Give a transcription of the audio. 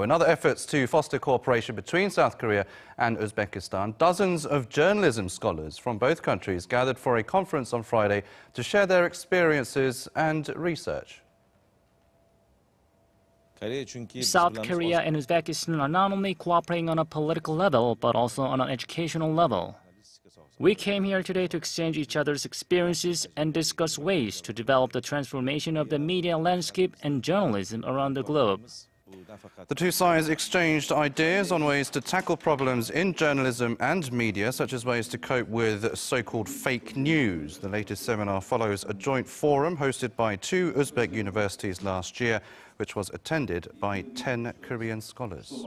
In other efforts to foster cooperation between South Korea and Uzbekistan, dozens of journalism scholars from both countries gathered for a conference on Friday to share their experiences and research. South Korea and Uzbekistan are not only cooperating on a political level, but also on an educational level. We came here today to exchange each other's experiences and discuss ways to develop the transformation of the media landscape and journalism around the globe. The two sides exchanged ideas on ways to tackle problems in journalism and media, such as ways to cope with so-called fake news. The latest seminar follows a joint forum hosted by two Uzbek universities last year, which was attended by 10 Korean scholars.